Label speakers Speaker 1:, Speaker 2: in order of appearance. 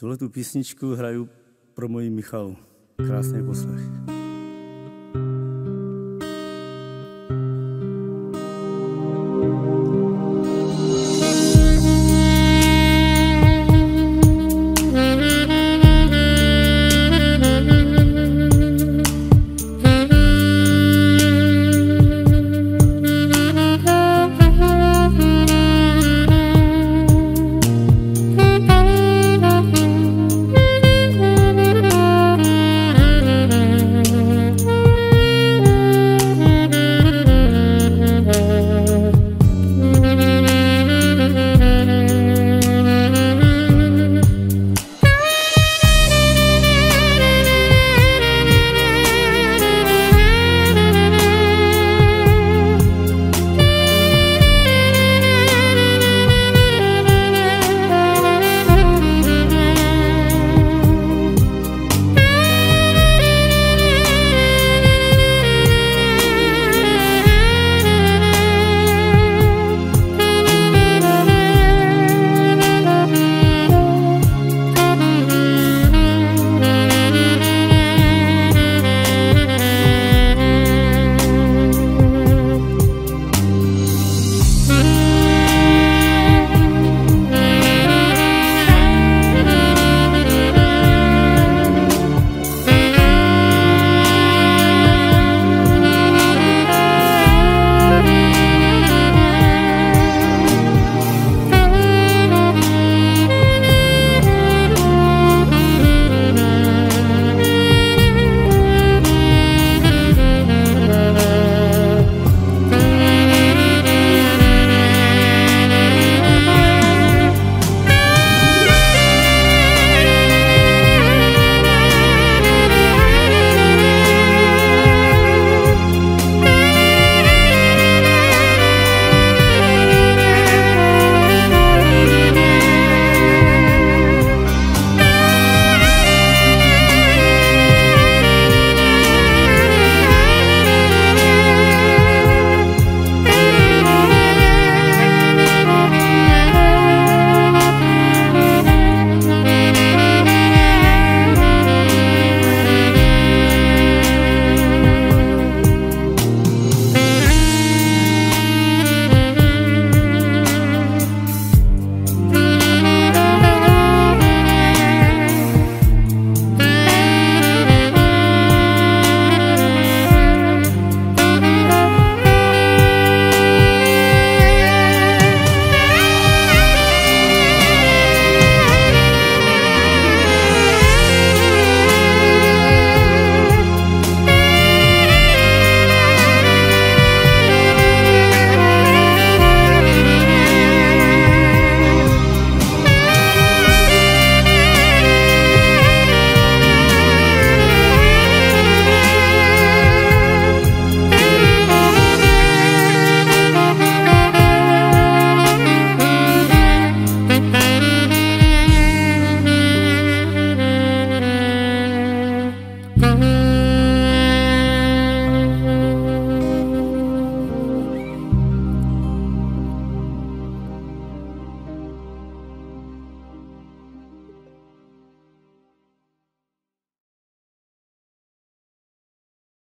Speaker 1: Tuhle tu písničku hraju pro moji Michalu. Krásný poslech.